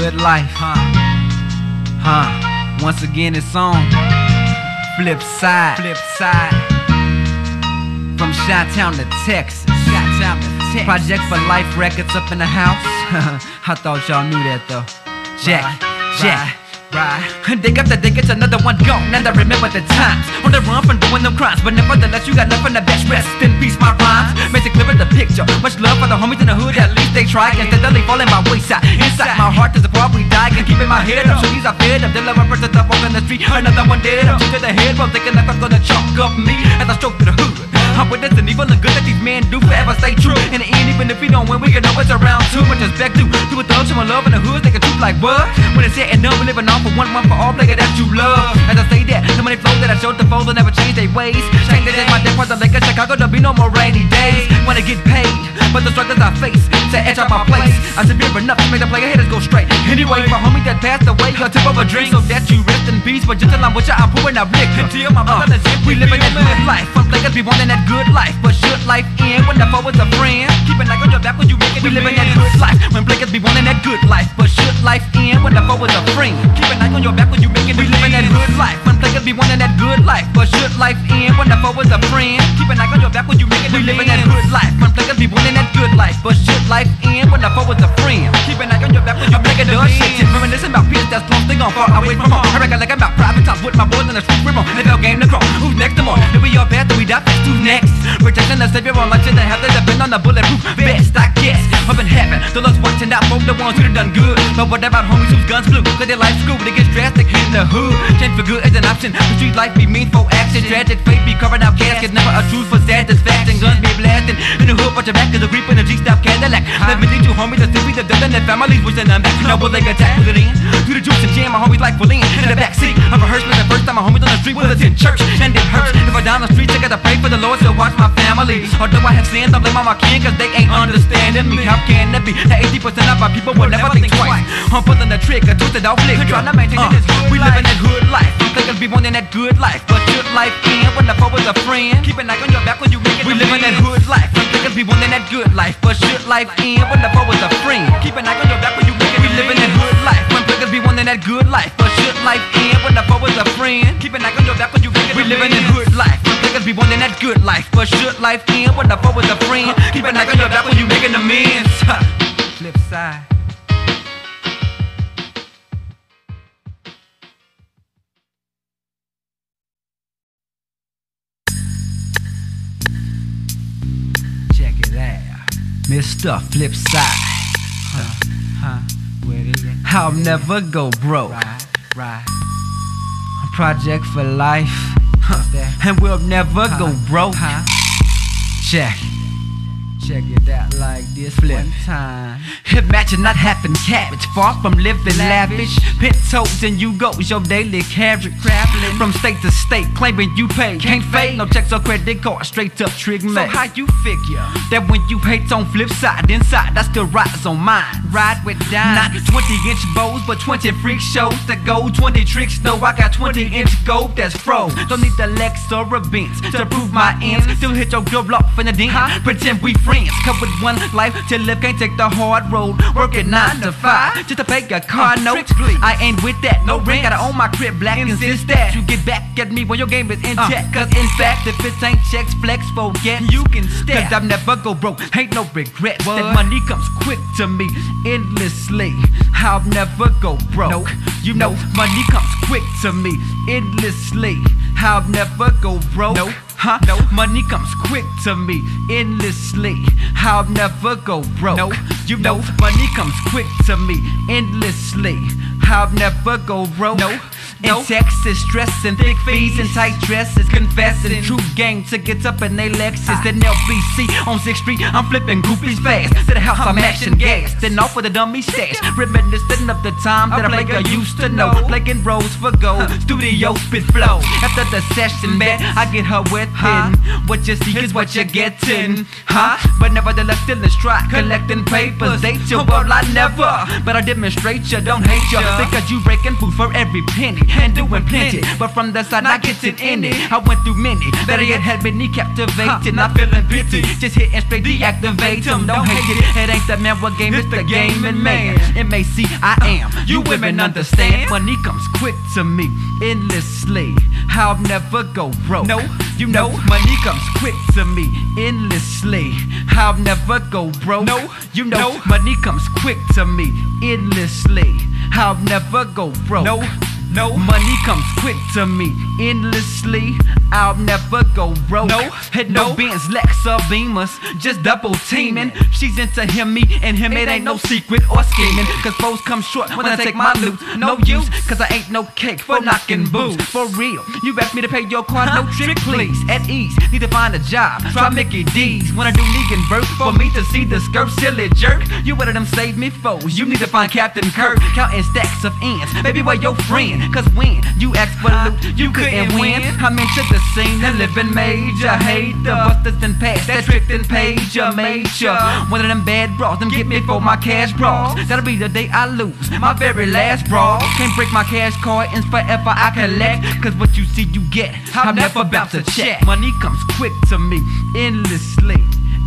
good life. Huh? Huh? Once again, it's on. Flip side. Flip side. From Chi-Town to Texas. Chi-Town to Texas. Project for Life Records up in the house. I thought y'all knew that though. Jack, Jack. Right. And they got the they get another one gone, and I remember the times when they run from doing them crimes. But nevertheless, you got from the best. Rest in peace, my rhymes. Makes it clearer the picture. Much love for the homies in the hood, at least they try. And steadily falling my wayside. Inside my heart, there's a probably die. And keeping my head up, so these are fed up. Deliver person up on the street. Another one dead up. To the head, well, thinking that I'm gonna chalk up me as I stroke through the hood. I'm with this and evil and good that these men do forever stay true. In the end, even if we don't win, we can it's around too much respect to. To a thug, my love in the hood, they can troop like what? When it's said and done, we living on for one, one for all, play it that you love. As I say that, the money flow that I showed the foes will never change their ways. Change it in my death for the Lakers, Chicago, there'll be no more rainy days. Wanna get paid, but the struggles I face to etch out my place. I'm severe enough to make the player haters go straight. Anyway, my homie that passed away, a tip of a drink, so that you rest in peace. But just till I'm with ya, I'm pouring out liquor. Until my brother, uh, we living that good life. Some players be wanting that good life, but should life end when the foe is a friend? Keep it like on your back when you make it. We living that good life. When players be wanting that good life, but should life end when the foe is a friend? Keep it like on your back when you make it. We living that good life. When players be wanting that good life, but should life end when the foe is a friend? Keep it like on your back when you make it. We living that good life. When players be wanting that good life, but should life end when the foe is a friend? Keep it like on your back when you make it. Done shit. Reminiscing about peers that's lost, they gone far away from home. I reckon like I'm about private times with my boys in the street. We're on NFL game to grow. Who's next? Come on. If we all bad, then we die next? Protecting the savior on and the health. They depend on the bulletproof vest, I guess. Up in heaven, the Lord's watching out for the ones who done done good. But what about homies whose guns blew? Cause their life screwed, it gets drastic in the hood. Change for good is an option. The street life be meaningful action. Tragic fate be covering out caskets. Never a truth for satisfaction. Guns be blasting. In the hood, watch your back, cause the creep in the G-stop Cadillac. Let me teach you homies, the city, the dead, and their families wishing them back. Now will they attack with it in? To the juice and jam, my homies like Pauline. In the backseat of a hearse, the first time my homies on the street will attend church. And down the street, I gotta pray for the Lord to watch my family. Although I have sinned, I blame on my kin, cause they ain't understanding me. How can it be that 80% of our people will never think twice? I'm pulling the trigger, twisted out flick. Trying to maintain uh, this good We living that good life. Think be wanting that good life. But should life end when the foe is a friend? Keep an eye on your back when you make it. We living that good life. Think be wanting that good life. But should life end when the foe is a friend? Keep an eye on your back when you make it. We living that life. Be wanting that good life. But should life end when the foe is a friend? Keep an eye on your back when you. We living that good life. Niggas be wanting that good life. But should life end when the foe is a friend? Keep an eye on your back when you making amends. Flip side. Check it out. Mr. Flip Side. Huh, huh, where it is? I'll never go broke. Right. Project for life. And we'll never go broke. Check. Check it out like this flip time. Imagine not having cabbage, far from living lavish. Pit toes and you go with your daily carriage. Traveling from state to state, claiming you pay. Can't fade, no checks or credit card, straight up trick me. So how you figure that when you hate on flip side, inside I still rise on mine. Ride with dimes. Not 20 inch bows, but 20 freak shows that go 20 tricks. No, I got 20 inch gold that's froze. Don't need the Lex or a Benz to prove my ends. Still hit your girl off in the den. Pretend we friends. Come with one life to live, can't take the hard road. Working nine to five just to pay a car uh, note. I ain't with that, no rent. Gotta own my crib, black insist that you get back at me when your game is in uh, check. Cause in fact, if it ain't checks, flex, forget you can step. Cause I've never go broke, ain't no regrets. That money comes quick to me, endlessly. I'll never go broke. You know, money comes quick to me, endlessly. I'll never go broke. Huh? No. Money comes quick to me, endlessly. I'll never go broke. No. You know, money comes quick to me, endlessly. I'll never go broke. No. In. Texas, stressing thick fees and tight dresses, confessing true to get up in they Lexus. Then LBC on 6th Street, I'm flipping goofies fast. To the house, I'm action gas. Then off with a dummy stash, reminiscing of the time that I play used to know. Playing rose for gold, studio spit flow. After the session, man, I get her with huh? What you see is what you're getting, huh? But nevertheless, still in stride, collecting papers. They chill, well, I never. But I demonstrate you, don't hate you. Because you breaking food for every penny. Many and plenty. But from the side, not getting any. I went through many. Better yet, had been captivated. Not feeling pity. Just hitting straight, deactivate them. Don't hate it. It ain't the man what game, it's the game and man. It may see I am. You women understand. Money comes quick to me, endlessly. I'll never go broke. No, you know, money comes quick to me, endlessly. I'll never go broke. No, you know, money comes quick to me, endlessly. I'll never go broke. No. No money comes quick to me, endlessly. I'll never go broke. No, hit no, no Benz, Lex or Beamers, just double teaming. She's into him, me, and him. It ain't no secret or scheming. Cause foes come short when I take my loot. No use, cause I ain't no cake for knocking boots. For real, you asked me to pay your car, no trick, please. At ease, need to find a job. Try Mickey D's. When I do Negan Burke, for me to see the skirt, silly jerk. You one of them save me foes. You need to find Captain Kirk, counting stacks of ends. Baby, where your Cause when you ask for loot, you couldn't win. I'm into the scene, the living major. Hate the busters and past, that tricked and paid your major. One of them bad bras, them get me for my cash bras. That'll be the day I lose my very last bra. Can't break my cash card, and forever I collect. Cause what you see, you get. I'm never about to check. Money comes quick to me, endlessly.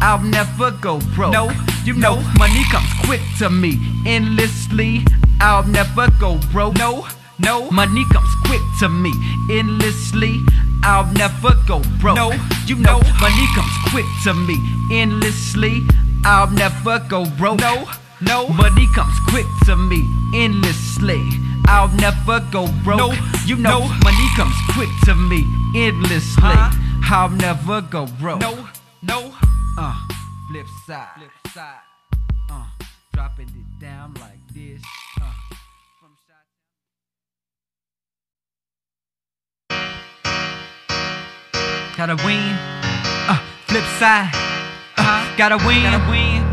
I'll never go broke. No, you know, money comes quick to me, endlessly. I'll never go broke. No. No, money comes quick to me, endlessly. I'll never go broke. No, you know, money comes quick to me, endlessly. I'll never go broke. No, no, money comes quick to me, endlessly. I'll never go broke. No, you know, no. money comes quick to me, endlessly. Huh? I'll never go broke. No, no, uh, flip side, flip side, uh, dropping it down like this. Gotta win. Uh, flip side. Uh, gotta win. Gotta win.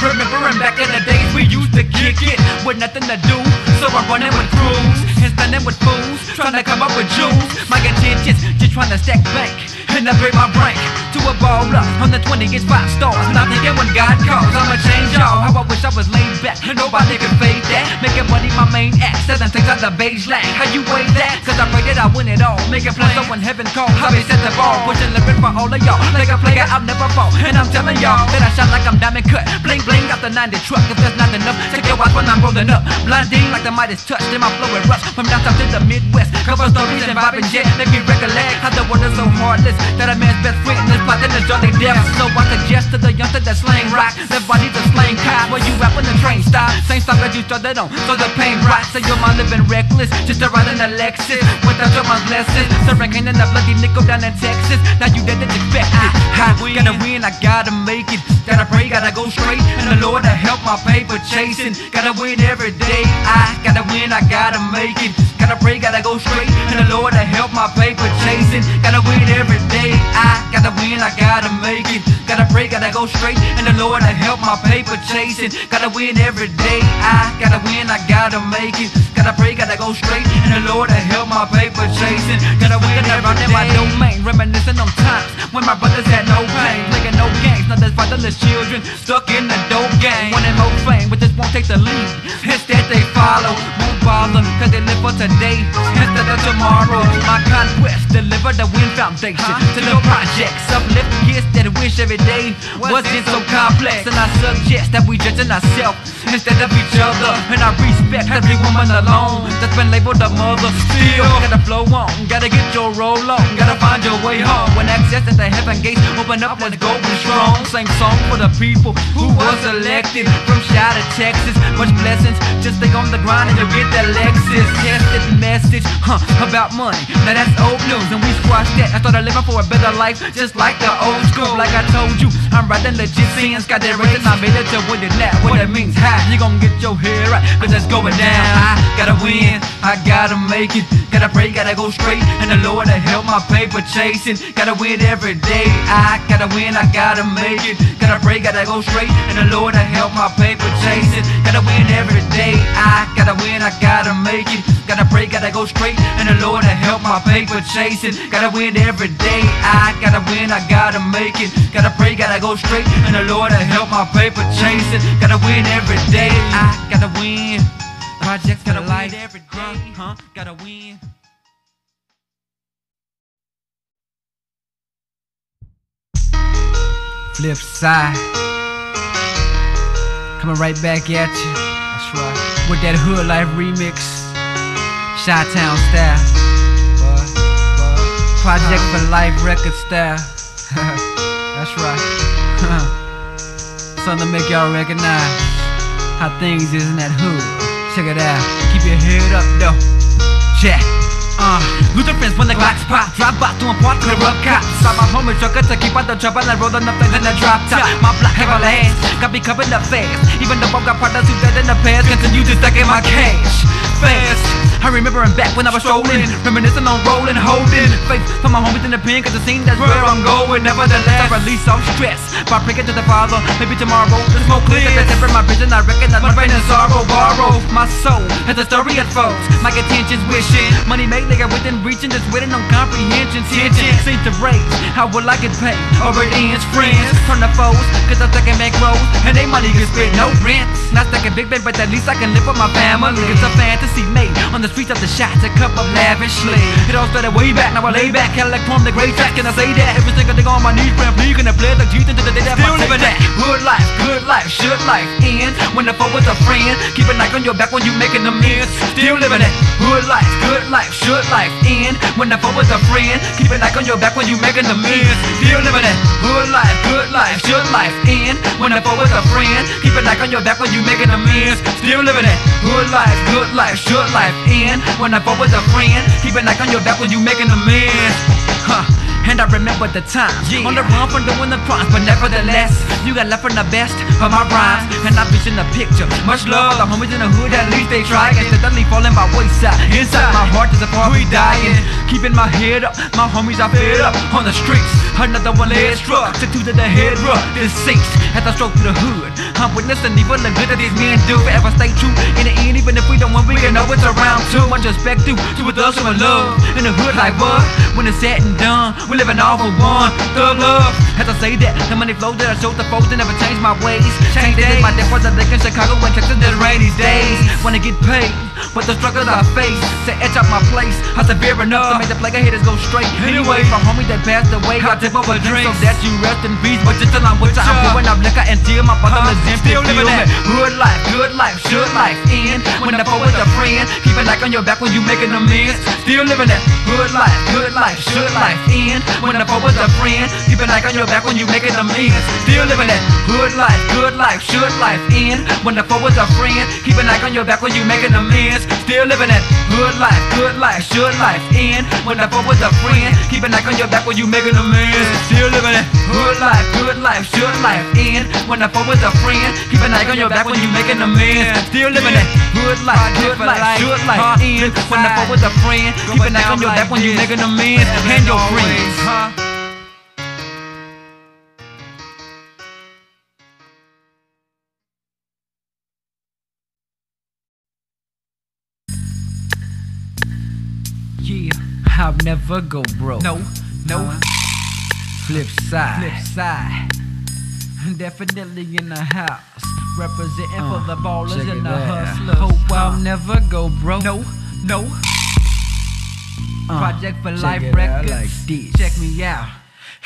Remembering back in the days we used to kick it with nothing to do. So I'm running with crews and spending with fools, trying to come up with jewels. My intentions just trying to stack bank and upgrade my rank to a baller on the 20 gets five stars. Not thinking when God calls, I'ma change y'all. How I wish I was laid back, nobody could fade that. Making money my main act, seven things out the beige lag. How you weigh that? Cause I pray that I win it all. Making plans so when heaven calls, I'll be set the ball. Pushing lyrics for all of y'all. Like a player, I'll never fall. And I'm telling y'all that I shine like I'm diamond cut. Bling bling out the 90 truck. If there's not enough, take your watch when I'm rolling up. Blinding like the Midas touch, then my flow and rush. From down south to the Midwest. Cover stories and vibing jet. Make me recollect how the world is so heartless. That a man's best friend is plotting the jolly death. So I suggest to the youngster that slang rock. Their bodies are slang cop. Where you at when the train stop? Same stop that you started on. So the pain rocks. So your mind living reckless. Just to ride in a Lexus. Without your mind's blessings. Surrendering in a bloody nickel down in Texas. Now you dead and expected. I gotta win, I gotta make it. Gotta pray, gotta go straight. And the Lord to help my paper chasing. Gotta win every day. I gotta win, I gotta make it. Gotta pray, gotta go straight. And the Lord to help my paper chasing. Gotta win every day. I gotta win, I gotta make it. Gotta pray, gotta go straight. And the Lord to help my paper chasing. Gotta win every day. I gotta win, I gotta make it. Gotta pray, gotta go straight. And the Lord to help my paper chasing. Gotta win every day. in my domain, reminiscing on times when my brothers had no pain. Playing no games, now there's fatherless children stuck in the dope game. Wanting more fame, but this won't take the lead. Instead, they follow. Won't bother, cause they live for today instead of tomorrow. My conquest, deliver the win foundation to the projects. Uplift kids that wish every day wasn't so complex. And I suggest that we judging ourselves instead of each other. And I respect every woman alone that's been labeled a mother. Still, gotta flow on, gotta get your roll on, gotta find your way home. When access to the heaven gates open up, let's go be strong. Same song for the people who was elected from to Texas. Much blessings, just stay on the grind and you'll get that Lexus. Tested message, huh, about money. Now that's old news, and we squashed that. I started living for a better life, just like the old school. Like I told you, I'm riding legit scenes, got that race, and I made it to win it now. What that means, how you gon' get your hair right, cause it's going down. I gotta win, I gotta make it. Gotta pray, gotta go straight, and the Lord to help my paper chasing. Gotta win every day. I gotta win, I gotta make it. Gotta pray, gotta go straight, and the Lord to help my paper chasing. Gotta win every day. I gotta win, I gotta make it. Gotta pray, gotta go straight, and the Lord to help my paper chasing. Gotta win every day. I gotta win, I gotta make it. Gotta pray, gotta go straight, and the Lord to help my paper chasing. Gotta win every day. I gotta win. Project for Gotta win every day, huh? Gotta win. Flip side. Coming right back at you. That's right. With that Hood Life remix. Chi Town style. Project for Life record style. That's right. Something to make y'all recognize how things is in that hood. Check it out. Keep your head up though. Check. Uh, Luther friends when the Glocks pop Drop by to import, clear up cops Saw my homies trucker to keep out the trouble And rolling up things in the drop top. My block have a last Got me covered up fast Even though I got partners who dead in the past Continue to stack in my cash Fast. I remember I'm back when I was strolling Reminiscing on rolling, holding Faith. For my homies in the pen Cause it seems that's where I'm going. Nevertheless, I release all stress By praying to the Father. Maybe tomorrow the smoke clears. At the temper my vision I recognize my pain and sorrow Borrow my soul as a story unfolds My intentions wishing Money made like within reaching Just waiting on comprehension. Tension seems to raise How will I get paid? Over it ends Friends. Turn to foes Cause I'm stacking back rows And they money can spend no rent. Not stacking big bed But at least I can live with my family. It's a fantasy made On the streets of the shots A cup of lavishly It all started way back. Now I lay back from the great track Can I say that? Every single thing on my knees please Can I play like Jesus to the day that Still living that. Good life, good life, should life end When the foe is a friend? Keep a knife on your back when you making amends. Still living it Good life, good life, should life end When the foe is a friend. Keep a knife on your back when you making amends Still living it Good life, good life, should life end When the foe is a friend. Keep a knife on your back when you making amends Still living it Good life, good life, should life end When the foe is a friend. Keep a knife on your back when you making amends Huh and I remember the time. Yeah. On the run from doing the crimes But nevertheless You got left from the best of my rhymes. And I vision the picture. Much love The homies in the hood At least they try Steadily falling by wayside. Inside my heart is a part we dying. Keeping my head up. My homies are fed up. On the streets Another one led struck To two to the head ruck Deceased As I stroke through the hood. I'm witnessing evil and good that these men do. Forever stay true. In the end Even if we don't win We can know it's around Too. Much respect due To a thug showing love In the hood like what? When it's said and done we living all for one, thug love. As I say that, the money flow that I showed the folks that never changed my ways. Change days, my dad was a dick in Chicago and Texas in rainy days. Wanna get paid, but the struggles I face to etch out my place. I severe enough to make the plague hitters go straight. Anyway, my homie that passed away, I tip up a drink so that you rest in peace. But just till I'm with you, I'm pouring up liquor until my bottle is empty. Still living that good life, good life, should life end. When the foe is a friend, keep it like on your back when you making amends. Still living that good life, good life, should life end. When the foe is a friend, keep it like on your back when you making amends. Still living that good life, good life, should life end. When the foe is a friend, keep it like on your back when you making amends. Still living that good life, good life, should life end. When the foe is a friend, keep it like on your back when you making amends. Still living that good life, good life, should life end. When the foe is a friend, keep it like on your back when you making amends. Still living that good life, good life, should life end. When the foe is a friend, keep it like on your back when you making amends. And your friends, huh? Never go broke. No, no. Uh, flip side. Flip side. Definitely in the house. Representing Uh, for the ballers and the out. hustlers. Hope I'll Uh. never go broke. No, no. Uh, Project for check Life Records. like. Check me out.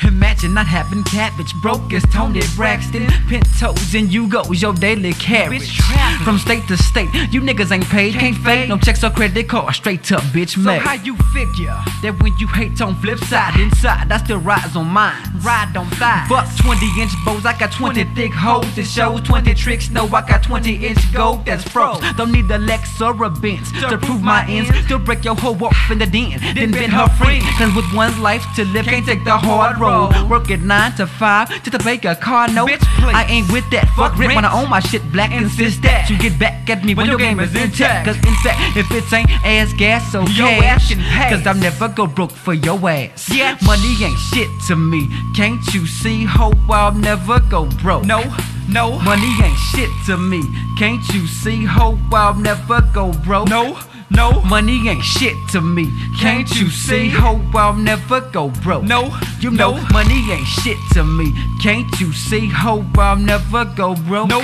Imagine not having cabbage, broke as Toni Braxton. Pintos and you Yugos, your daily carriage. From state to state, you niggas ain't paid, can't fade. No checks or credit card, straight up, bitch, So how you figure? That when you hate on flip side, inside, I still rise on mine. Ride on thighs. Fuck 20 inch bows, I got 20 thick hoes. It shows 20 tricks, no, I got 20 inch gold that's froze. Don't need a Lex or a Benz to prove my ends. Still break your whole off in the den, then bend her friend. Cause with one life to live, can't take the hard road. Work at 9 to 5 just to make a car note. Bitch, please. I ain't with that. Fuck Fuck rent when I own my shit black. Insist that you get back at me when your game is intact. Cause in fact, if it ain't ass gas, so Your cash. ass. Cause I'm never go broke for your ass. Yeah. Money ain't shit to me. Can't you see? Hope I'll never go broke. No, no. Money ain't shit to me. Can't you see? Hope I'll never go broke. No, no, Money ain't shit to me. Can't you see? Hope I'll never go broke. no, You know, no, money ain't shit to me. Can't you see? Hope I'll never go broke. No,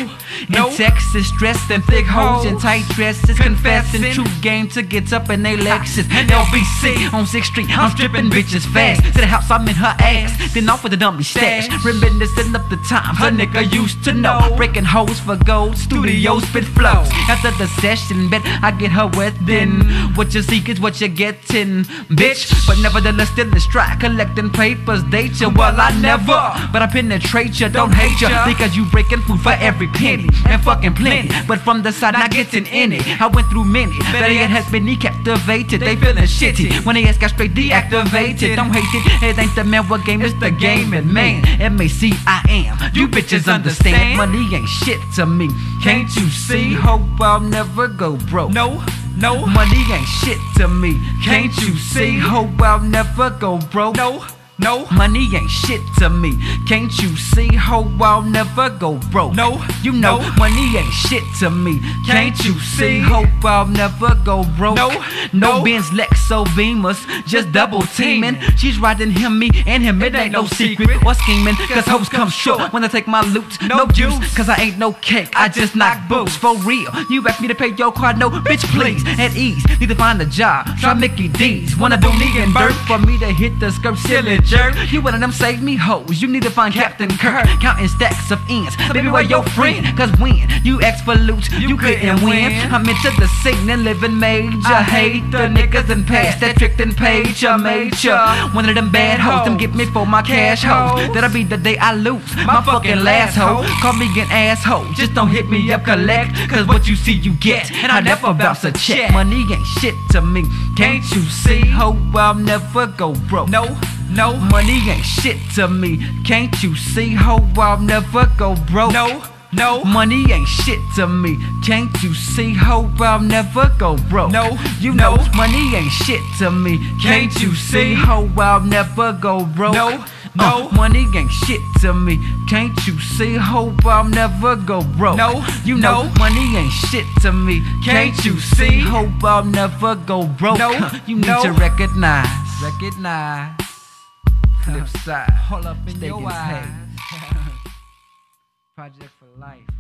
no. In Texas, dressed in thick hoes and tight dresses, confessing true game to get up in they Lexus. And LBC on 6th Street, I'm stripping bitches fast. To the house, I'm in her ass. Then off with the dummy stash. Reminiscing of the times a A nigga used to know. Breaking hoes for gold, studio spit flows. After the session, bet I get her wet What you seek is what you're getting, bitch. But nevertheless, still in stride, collecting papers, date you. Well, I never, but I penetrate you, don't hate you. ya. Because you breaking food for every penny, and fucking plenty. But from the side, not getting any. I went through many, better yet, has been captivated. They feeling shitty when they ask, got straight deactivated. Don't hate it, it ain't the man, what game is the game? And man, M-A-C I am. You bitches understand, money ain't shit to me. Can't you see? Hope I'll never go broke. no, no, Money ain't shit to me. Can't you see? Hope I'll never go broke. no, no, Money ain't shit to me. Can't you see? Hope I'll never go broke. No, you know, no. money ain't shit to me. Can't Can't you see? Hope I'll never go broke. No, no no. Benz, Lexo, Beamers, just double teaming. She's riding him, me, and him. It ain't no secret or scheming. Cause hopes come short when I take my loot. No No juice, cause I ain't no cake. I just knock boots for real. You ask me to pay your card, no, bitch, please. At ease, need to find a job. Try Mickey D's. Wanna do me and Bert for me to hit the skirt, silly jerk. You one of them save me hoes. You need to find Captain Kirk. Counting stacks of ends. Baby, where your friend? Cause when you ask for loot, you, couldn't win. I'm into the scene and living major. I hate the niggas and past that tricked and paid ya, major. One of them bad hoes, them get me for my cash hoes. That'll be the day I lose my, fucking last hoe. Call me an asshole, just don't hit me up, collect. Cause what you see, you get. And I never bounce a check. Money ain't shit to me. Can't you see? Hope I'll never go broke. no, no, Money ain't shit to me. Can't you see? Hope I'll never go broke. no, no, Money ain't shit to me. Can't you see? Hope I'll never go broke. No, you know no. money ain't shit to me. Can't you see? Hope I'll never go broke. No, no. Uh, money ain't shit to me. Can't you see? Hope I'll never go broke. No, you know no. money ain't shit to me. Can't, Can't you see? I'll never go broke. No, you need no. to recognize. Recognize. Flip side. Hold up in your eyes. Project for Life.